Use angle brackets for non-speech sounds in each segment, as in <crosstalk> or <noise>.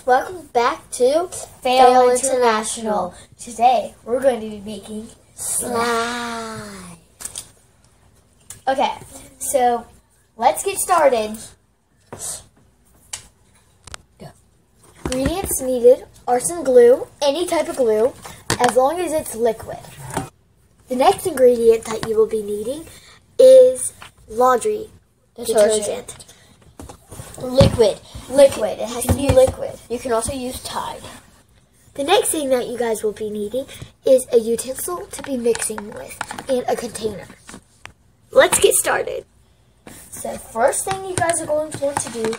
guys, welcome back to Fail International. Today we're going to be making slime. Okay, so let's get started. Ingredients needed are some glue, any type of glue, as long as it's liquid. The next ingredient that you will be needing is laundry detergent. Detergent. Liquid. Liquid. It has to be liquid. You can also use Tide. The next thing that you guys will be needing is a utensil to be mixing with and a container. Let's get started. So first thing you guys are going to want to do is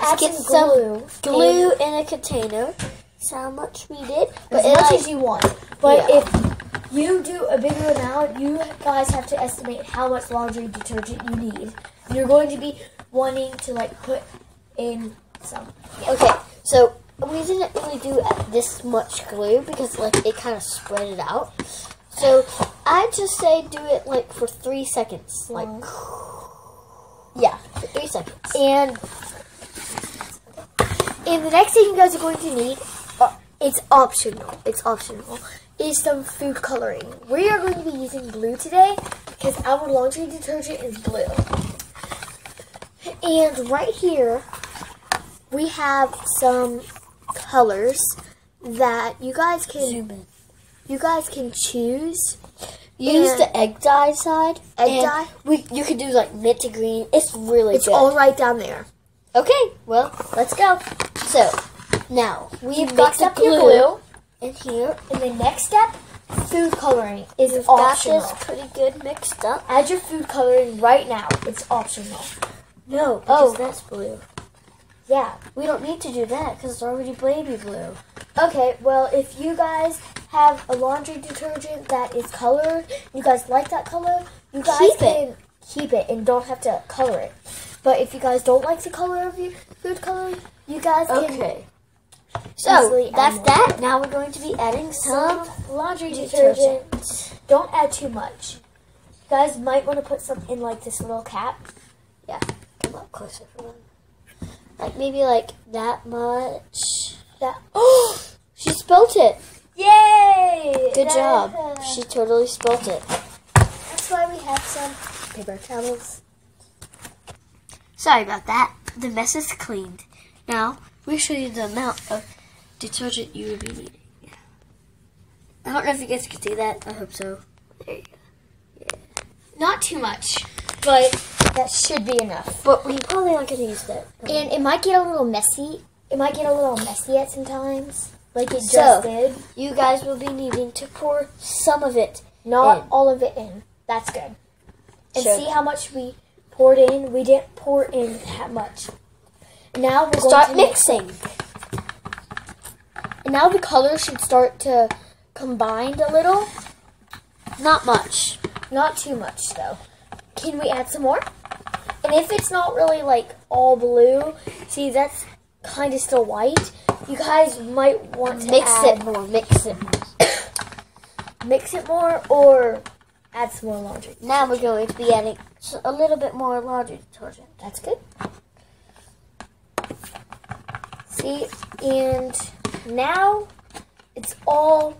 add Get some glue. Glue in a container. That's how much we did. as much like- as you want. But Yeah. if you do a bigger amount, you guys have to estimate how much laundry detergent you need. You're going to be wanting to like put in some. Okay, so we didn't really do this much glue because like it kind of spread it out. So I just say do it like for three seconds, like yeah, for three seconds. And and the next thing you guys are going to need, uh, it's optional. It's optional. Is some food coloring. We are going to be using blue today because our laundry detergent is blue. And right here, we have some colors that you guys can Zoom in. you guys can choose. Use the egg dye side. Egg and dye? We you can do like mint to green. It's really It's good. all right down there. okay, well let's go. So now we've You got the up your glue, glue. in here. And the next step, food coloring is got optional. this pretty good mixed up. Add your food coloring right now. It's optional. No, because Oh. that's blue. Yeah. We don't need to do that because it's already baby blue. Okay, well, if you guys have a laundry detergent that is colored, you guys like that color, you guys Keep it. can keep it and don't have to color it. But if you guys don't like the color of your food coloring, you guys can Okay. So that's that. Now we're going to be adding some some laundry detergent. Don't add too much. You guys might want to put some in like this little cap. Yeah, come up closer for them. Like maybe like that much. That Oh, <gasps> she spelt it. Yay! Good That- job. Uh, she totally spelt it. That's why we have some paper towels. Sorry about that. The mess is cleaned. Now we'll show you the amount of detergent you will be needing. I don't know if you guys can see that. I hope so. There you go. Not too much, but that should be enough. But we probably aren't going to use that. And it might get a little messy. It might get a little messy at some times, like it just So- did. You guys will be needing to pour some of it. Not in. all of it in. That's good. And Sure. see how much we poured in. We didn't pour in that much. Now we're Start going to mix mixing. And now the colors should start to combine a little. Not much. Not too much though. Can we add some more? And if it's not really like all blue, see that's kind of still white. You guys might want to Mix add, it more. Mix it. <coughs> mix it more, or add some more laundry. Now we're going to be adding a little bit more laundry detergent. That's good. See, and now it's all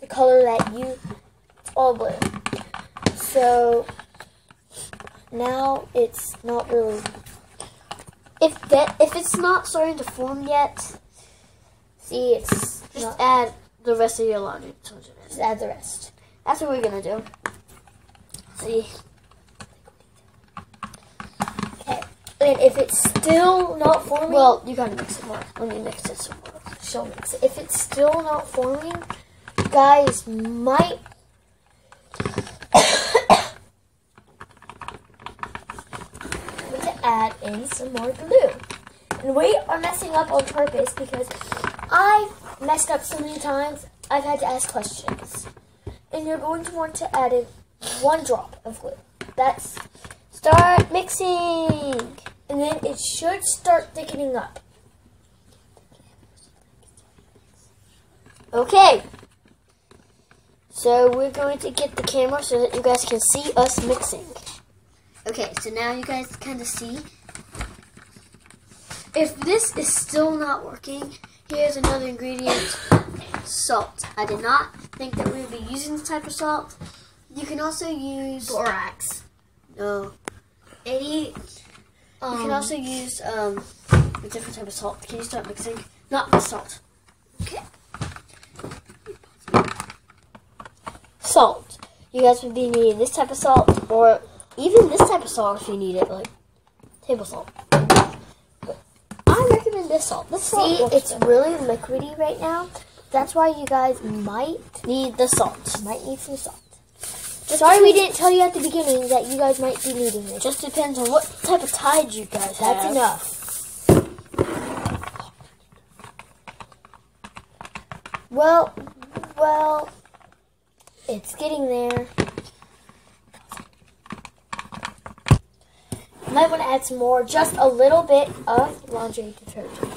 the color that you, it's all blue. So now it's not really If that if it's not starting to form yet, See, it's just not. add the rest of your laundry detergent. Just add the rest. That's what we're gonna do. See, Okay. And if it's still not forming, well, you gotta mix it more. Let me mix it some more. she'll mix it. If it's still not forming, guys might. need to add in some more glue. And we are messing up on purpose because I've messed up so many times. I've had to ask questions. And you're going to want to add in one drop of glue. That's Start mixing. and then it should start thickening up. Okay. So we're going to get the camera so that you guys can see us mixing. Okay, so now you guys kind of see. if this is still not working, here's another ingredient: salt. I did not think that we would be using this type of salt. You can also use Borax. no. Any. Um, you can also use um, a different type of salt. Can you start mixing? Not the salt. Okay. Salt. You guys would be needing this type of salt, or even this type of salt if you need it, like table salt. But I recommend this salt. This salt See, works it's better. really liquidy right now. That's why you guys might need the salt. might need some salt. Just Sorry we didn't tell you at the beginning that you guys might be needing It it. just depends on what type of tide you guys have. That's enough. Well, well, it's getting there. You might want to add some more, just a little bit of laundry detergent.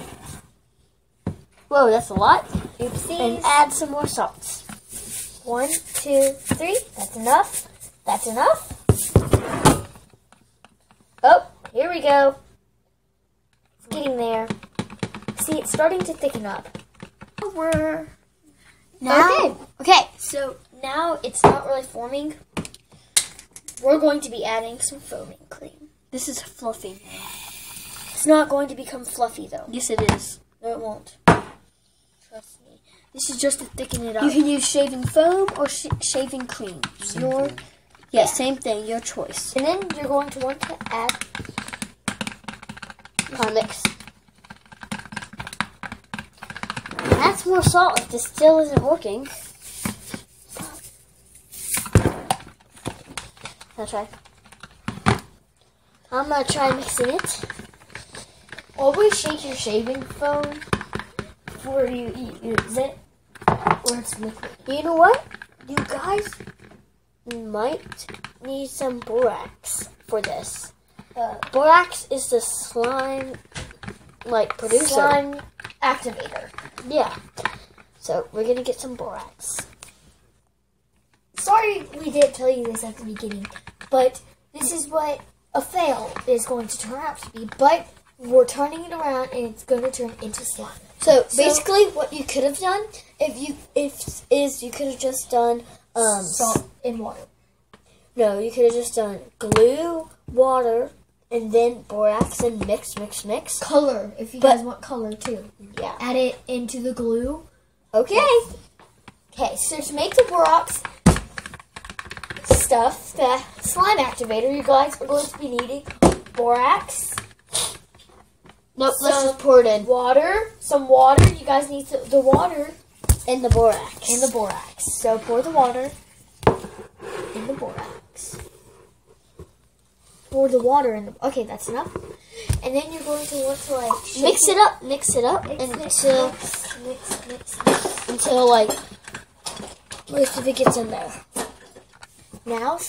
Whoa, that's a lot. Oopsies. And add some more salts. One, two, three. That's enough. That's enough. Oh, here we go. It's getting there. See, it's starting to thicken up. We're Okay. Okay. So now it's not really forming. We're going to be adding some foaming cream. This is fluffy. It's not going to become fluffy though. Yes, it is. No, it won't. Trust me. This is just to thicken it up. You can use shaving foam or sh- shaving cream. Your yeah, same thing. Your choice. and then you're going to want to add Kind mix. That's more salt if this still isn't working. I'll try. I'm gonna try mixing it. Always shake your shaving foam before you eat- use it, or it's liquid. You know what? You guys might need some borax for this. Uh, Borax is the slime, like producer. slime activator. Yeah. So we're gonna get some borax. Sorry we didn't tell you this at the beginning, but this is what a fail is going to turn out to be. But we're turning it around, and it's going to turn into slime. So So- basically, what you could have done if you if is you could have just done um Salt and water. no you could have just done glue water and then borax and mix mix mix. Color, if you But- guys want color too. Yeah. Add it into the glue. Okay. Okay, so to make the borax stuff, the slime activator, you guys are going to be needing borax, Nope. let's just pour it in water, some water. You guys need to, the water in the borax In the borax. So pour the water in the borax. Pour the water in the. Okay, that's enough. And then you're going to want to like mix it up, mix it up Mix, mix, until mix, mix, mix, mix. until like most of it gets in there. Now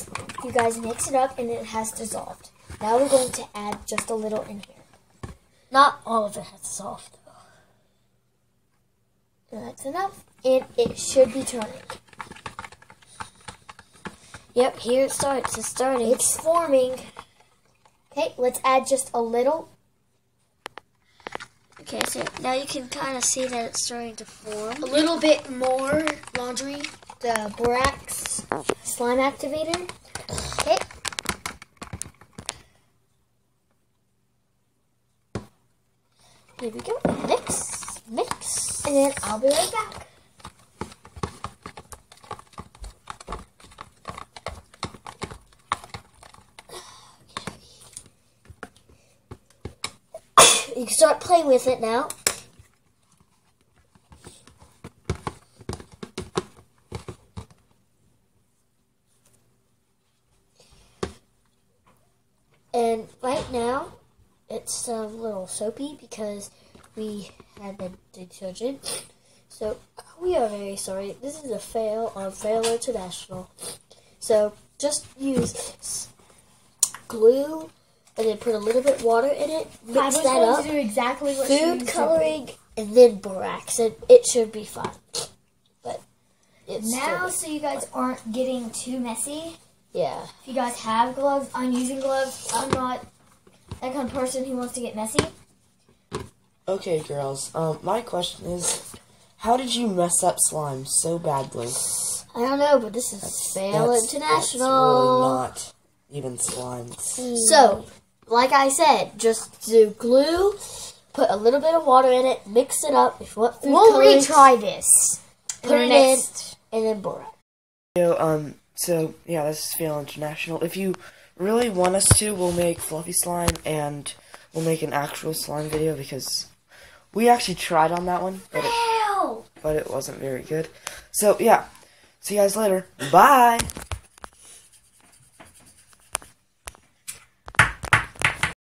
you guys mix it up and it has dissolved. Now we're going to add just a little in here. Not all of it has dissolved. That's enough. And it should be turning. Yep, here it starts. It's starting. It's forming. Okay, let's add just a little. Okay, so now you can kind of see that it's starting to form. A little bit more laundry. The borax slime activator. Okay. Here we go. Mix, mix. And then I'll be right back. <coughs> You can start playing with it now. And right now, it's a little soapy because we had the detergent. So we are very sorry. This is a fail on Fail International. So just use glue and then put a little bit water in it. I Mix was that going up. to do exactly what Food coloring and then borax, and it should be fine. But it's Now, so you guys aren't getting too messy, yeah. if you guys have gloves, I'm using gloves. I'm not that kind of person who wants to get messy. Okay, girls. Um, my question is, how did you mess up slime so badly? I don't know, but this is Fail That's- International. That's really not even slime. So, like I said, just do glue, put a little bit of water in it, mix it up. If you want food We'll coloring, retry this. Put it in, and then pour it. So, um, so yeah, this is Fail International. If you really want us to, we'll make fluffy slime and we'll make an actual slime video because we actually tried on that one, but it, but it wasn't very good. So yeah, see you guys later. Bye.